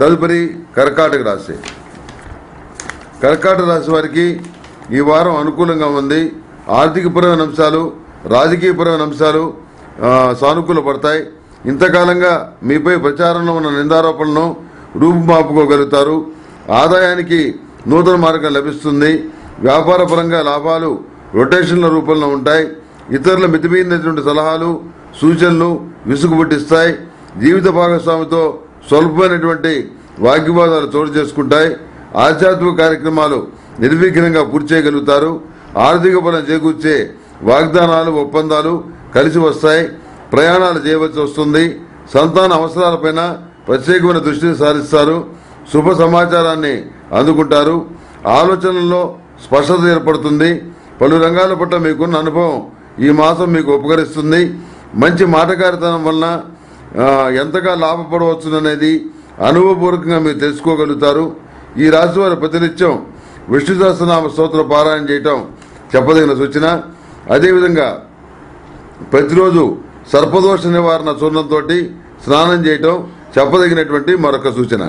తదుపరి కర్కాటక రాశి. కర్కాటక రాశి వారికి ఈ వారం అనుకూలంగా ఉంది. ఆర్థికపరమైన అంశాలు రాజకీయపరమైన అంశాలు సానుకూల పడతాయి. ఇంతకాలంగా మీపై ప్రచారంలో ఉన్న నిందారోపణను రూపుమాపుకోగలుగుతారు. ఆదాయానికి నూతన మార్గం లభిస్తుంది. వ్యాపారపరంగా లాభాలు రొటేషన్ల రూపంలో ఉంటాయి. ఇతరుల మితిమీరినటువంటి సలహాలు సూచనలు విసుగు పుట్టిస్తాయి జీవిత భాగస్వామితో స్వల్పమైనటువంటి వాగ్వివాదాలు చోటు చేసుకుంటాయి. ఆధ్యాత్మిక కార్యక్రమాలు నిర్విఘ్నంగా పూర్తి చేయగలుగుతారు. ఆర్థిక బలం చేకూర్చే వాగ్దానాలు ఒప్పందాలు కలిసి వస్తాయి. ప్రయాణాలు చేయవలసి వస్తుంది. సంతాన అవసరాలపైన ప్రత్యేకమైన దృష్టిని సారిస్తారు. శుభ సమాచారాన్ని అందుకుంటారు. ఆలోచనల్లో స్పష్టత ఏర్పడుతుంది. పలు రంగాల పట్ల మీకున్న అనుభవం ఈ మాసం మీకు ఉపకరిస్తుంది. మంచి మాటకారితనం వలన ఎంతగా లాభపడవచ్చుననేది అనుభవపూర్వకంగా మీరు తెలుసుకోగలుగుతారు. ఈ రాశి వారి ప్రతినిత్యం విష్ణు సహస్రనామ స్తోత్ర పారాయణ చేయటం చెప్పదగిన సూచన. అదేవిధంగా ప్రతిరోజు సర్పదోష నివారణ చూర్ణంతో స్నానం చేయటం చెప్పదగినటువంటి మరొక సూచన.